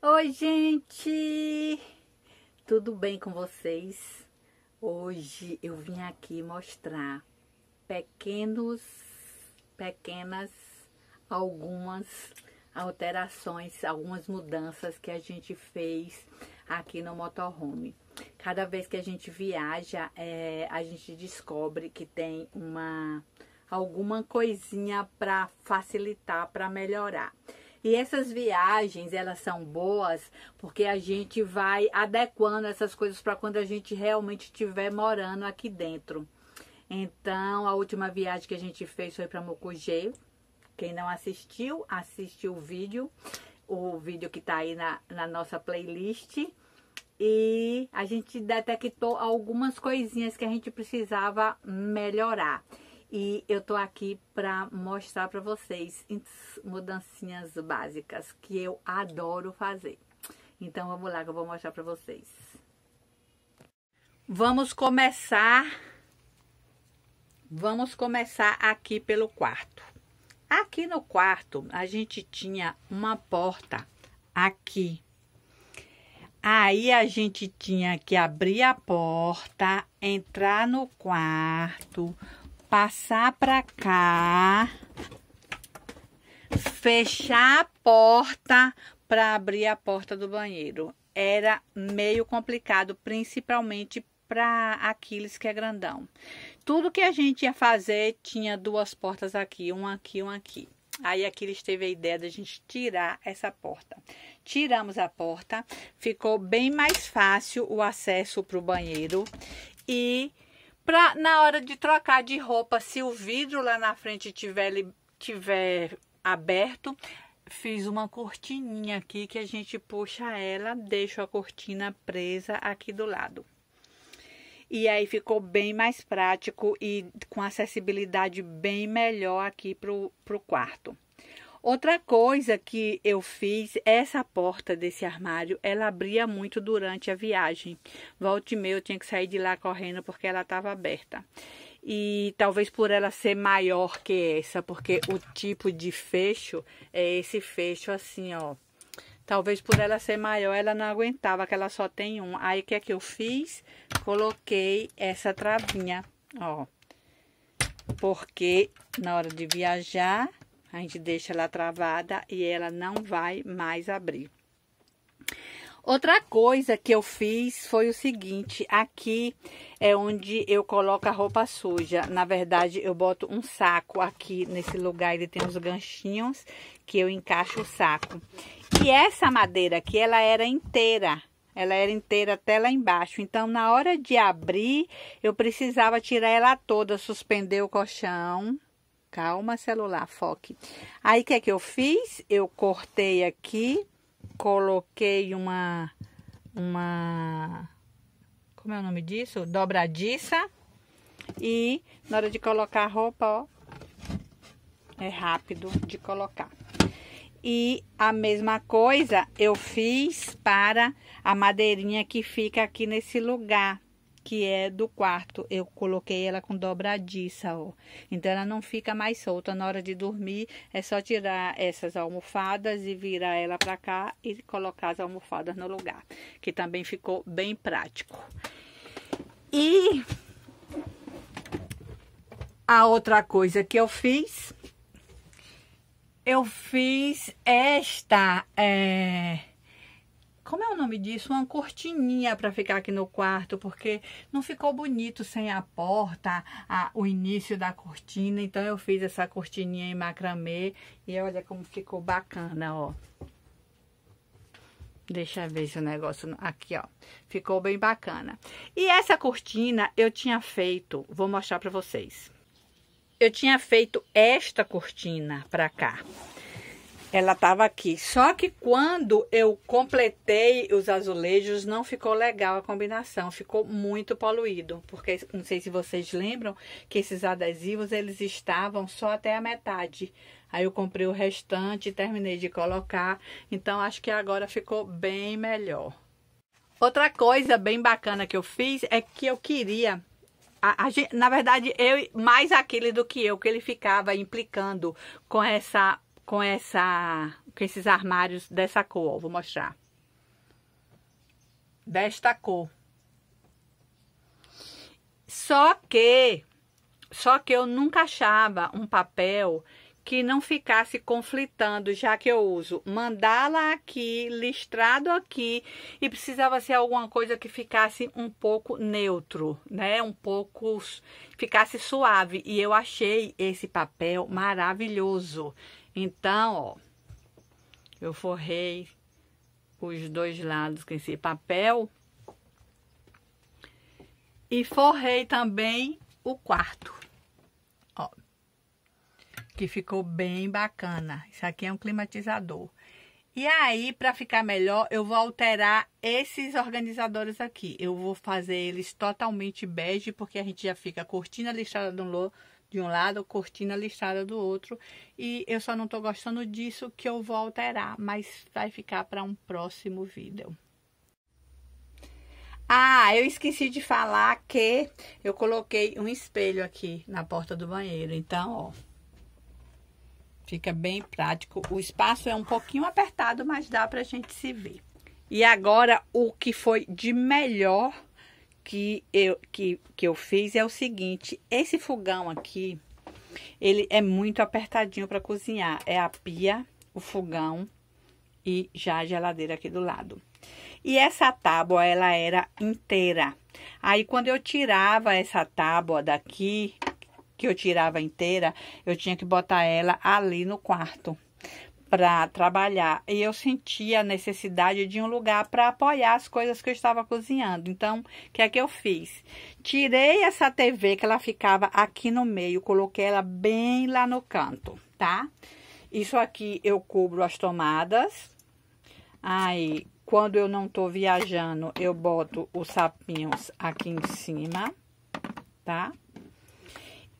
Oi, gente! Tudo bem com vocês? Hoje eu vim aqui mostrar pequenos, pequenas, algumas alterações, algumas mudanças que a gente fez aqui no motorhome. Cada vez que a gente viaja, é, a gente descobre que tem uma alguma coisinha para facilitar, para melhorar. E essas viagens, elas são boas porque a gente vai adequando essas coisas para quando a gente realmente estiver morando aqui dentro. Então, a última viagem que a gente fez foi para Mocugê. Quem não assistiu, assiste o vídeo. O vídeo que está aí na, na nossa playlist. E a gente detectou algumas coisinhas que a gente precisava melhorar. E eu tô aqui para mostrar para vocês mudancinhas básicas que eu adoro fazer. Então vamos lá que eu vou mostrar para vocês. Vamos começar Vamos começar aqui pelo quarto. Aqui no quarto a gente tinha uma porta aqui. Aí a gente tinha que abrir a porta, entrar no quarto, passar para cá, fechar a porta para abrir a porta do banheiro. Era meio complicado, principalmente para Aquiles, que é grandão. Tudo que a gente ia fazer tinha duas portas aqui, uma aqui, uma aqui. Aí Aquiles teve a ideia da gente tirar essa porta. Tiramos a porta, ficou bem mais fácil o acesso para o banheiro e Pra, na hora de trocar de roupa, se o vidro lá na frente tiver, tiver aberto, fiz uma cortininha aqui que a gente puxa ela, deixa a cortina presa aqui do lado. E aí ficou bem mais prático e com acessibilidade bem melhor aqui pro, pro quarto. Outra coisa que eu fiz, essa porta desse armário, ela abria muito durante a viagem. Volte e meia eu tinha que sair de lá correndo porque ela estava aberta. E talvez por ela ser maior que essa, porque o tipo de fecho é esse fecho assim, ó. Talvez por ela ser maior, ela não aguentava, que ela só tem um. Aí o que é que eu fiz? Coloquei essa travinha, ó. Porque na hora de viajar, a gente deixa ela travada e ela não vai mais abrir. Outra coisa que eu fiz foi o seguinte, aqui é onde eu coloco a roupa suja. Na verdade, eu boto um saco aqui nesse lugar, ele tem uns ganchinhos que eu encaixo o saco. E essa madeira aqui, ela era inteira, ela era inteira até lá embaixo. Então, na hora de abrir, eu precisava tirar ela toda, suspender o colchão, Calma, celular, foque. Aí, o que é que eu fiz? Eu cortei aqui, coloquei uma, uma, como é o nome disso? Dobradiça. E na hora de colocar a roupa, ó, é rápido de colocar. E a mesma coisa eu fiz para a madeirinha que fica aqui nesse lugar, que é do quarto. Eu coloquei ela com dobradiça, ó. Então ela não fica mais solta. Na hora de dormir, é só tirar essas almofadas e virar ela para cá e colocar as almofadas no lugar. Que também ficou bem prático. E a outra coisa que eu fiz, eu fiz esta. É, como é o nome disso? Uma cortininha para ficar aqui no quarto, porque não ficou bonito sem a porta, a, o início da cortina. Então eu fiz essa cortininha em macramê e olha como ficou bacana, ó. Deixa eu ver esse negócio aqui, ó. Ficou bem bacana. E essa cortina eu tinha feito, vou mostrar para vocês. Eu tinha feito esta cortina para cá ela estava aqui. Só que quando eu completei os azulejos, não ficou legal a combinação, ficou muito poluído, porque não sei se vocês lembram que esses adesivos eles estavam só até a metade. Aí eu comprei o restante e terminei de colocar, então acho que agora ficou bem melhor. Outra coisa bem bacana que eu fiz é que eu queria a, a, na verdade, eu mais aquele do que eu, que ele ficava implicando com essa com essa com esses armários dessa cor, vou mostrar. desta cor. Só que, só que eu nunca achava um papel que não ficasse conflitando, já que eu uso mandala aqui, listrado aqui, e precisava ser alguma coisa que ficasse um pouco neutro, né? Um pouco, ficasse suave. E eu achei esse papel maravilhoso. Então, ó, eu forrei os dois lados com esse papel e forrei também o quarto que ficou bem bacana. Isso aqui é um climatizador. E aí, para ficar melhor, eu vou alterar esses organizadores aqui. Eu vou fazer eles totalmente bege, porque a gente já fica cortina listrada de um, de um lado, cortina listrada do outro. E eu só não estou gostando disso, que eu vou alterar, mas vai ficar para um próximo vídeo. Ah, eu esqueci de falar que eu coloquei um espelho aqui na porta do banheiro. Então, ó, Fica bem prático. O espaço é um pouquinho apertado, mas dá pra gente se ver. E agora, o que foi de melhor que eu, que, que eu fiz é o seguinte. Esse fogão aqui, ele é muito apertadinho para cozinhar. É a pia, o fogão e já a geladeira aqui do lado. E essa tábua, ela era inteira. Aí, quando eu tirava essa tábua daqui, que eu tirava inteira, eu tinha que botar ela ali no quarto para trabalhar. E eu sentia a necessidade de um lugar para apoiar as coisas que eu estava cozinhando. Então, o que é que eu fiz? Tirei essa TV que ela ficava aqui no meio, coloquei ela bem lá no canto, tá? Isso aqui eu cubro as tomadas. Aí, quando eu não tô viajando, eu boto os sapinhos aqui em cima, tá?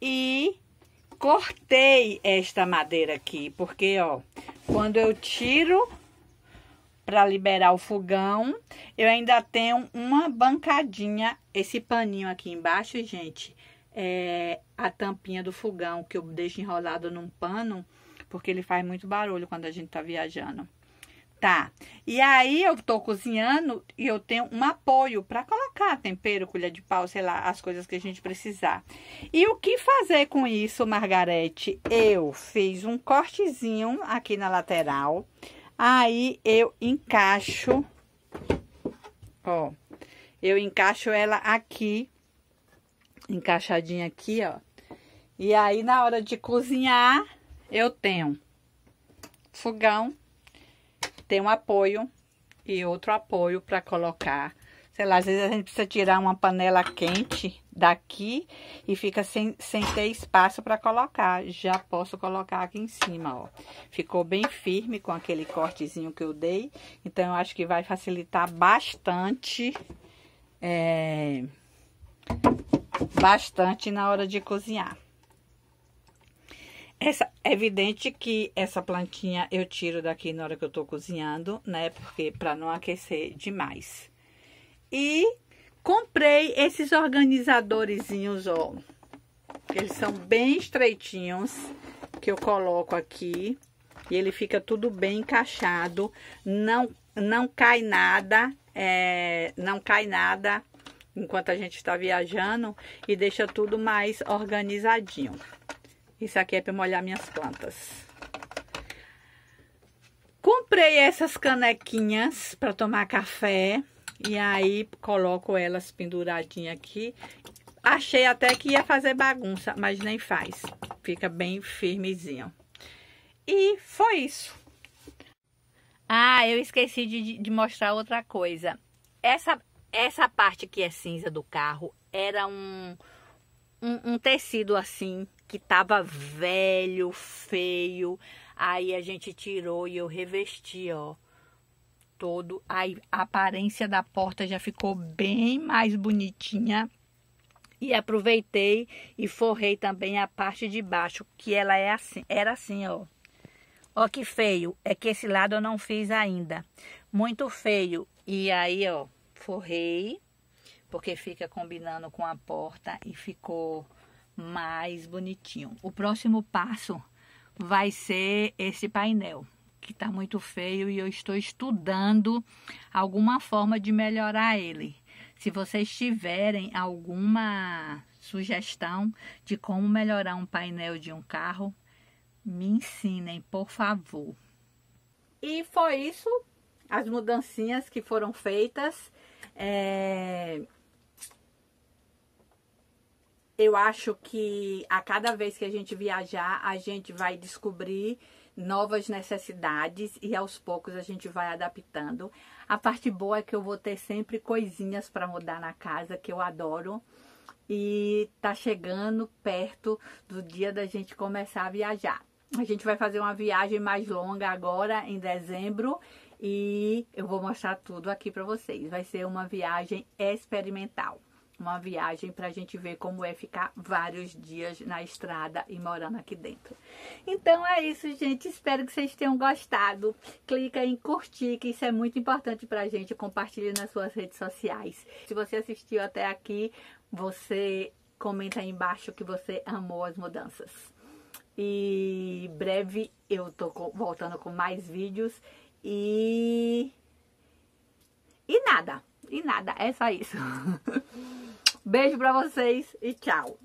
e cortei esta madeira aqui, porque, ó, quando eu tiro para liberar o fogão, eu ainda tenho uma bancadinha, esse paninho aqui embaixo, gente, é a tampinha do fogão, que eu deixo enrolado num pano, porque ele faz muito barulho quando a gente tá viajando. Tá. E aí eu tô cozinhando e eu tenho um apoio para colocar tempero, colher de pau, sei lá, as coisas que a gente precisar. E o que fazer com isso, Margarete? Eu fiz um cortezinho aqui na lateral. Aí eu encaixo, ó, eu encaixo ela aqui, encaixadinha aqui, ó. E aí na hora de cozinhar, eu tenho fogão tem um apoio e outro apoio para colocar. Sei lá, às vezes a gente precisa tirar uma panela quente daqui e fica sem, sem ter espaço para colocar. Já posso colocar aqui em cima, ó. Ficou bem firme com aquele cortezinho que eu dei. Então, eu acho que vai facilitar bastante, é, bastante na hora de cozinhar. Essa, é evidente que essa plantinha eu tiro daqui na hora que eu tô cozinhando, né? Porque para não aquecer demais. E comprei esses organizadorzinhos, ó. Eles são bem estreitinhos, que eu coloco aqui. E ele fica tudo bem encaixado. Não, não cai nada, é, não cai nada enquanto a gente está viajando. E deixa tudo mais organizadinho. Isso aqui é para molhar minhas plantas. Comprei essas canequinhas para tomar café. E aí, coloco elas penduradinhas aqui. Achei até que ia fazer bagunça, mas nem faz. Fica bem firmezinho. E foi isso. Ah, eu esqueci de, de mostrar outra coisa. Essa, essa parte que é cinza do carro era um, um, um tecido assim que tava velho, feio. Aí a gente tirou e eu revesti, ó. Todo. Aí a aparência da porta já ficou bem mais bonitinha. E aproveitei e forrei também a parte de baixo, que ela é assim, era assim, ó. Ó que feio, é que esse lado eu não fiz ainda. Muito feio. E aí, ó, forrei, porque fica combinando com a porta e ficou mais bonitinho. O próximo passo vai ser esse painel. que está muito feio e eu estou estudando alguma forma de melhorar ele. Se vocês tiverem alguma sugestão de como melhorar um painel de um carro, me ensinem, por favor. E foi isso, as mudancinhas que foram feitas. É... Eu acho que a cada vez que a gente viajar, a gente vai descobrir novas necessidades e aos poucos a gente vai adaptando. A parte boa é que eu vou ter sempre coisinhas para mudar na casa que eu adoro. E tá chegando perto do dia da gente começar a viajar. A gente vai fazer uma viagem mais longa agora em dezembro e eu vou mostrar tudo aqui para vocês. Vai ser uma viagem experimental uma viagem para a gente ver como é ficar vários dias na estrada e morando aqui dentro. Então é isso, gente. Espero que vocês tenham gostado. Clica em curtir, que isso é muito importante para a gente. Compartilhe nas suas redes sociais. Se você assistiu até aqui, você comenta aí embaixo que você amou as mudanças. E breve eu tô voltando com mais vídeos e... E nada, e nada, é só isso. Beijo pra vocês e tchau.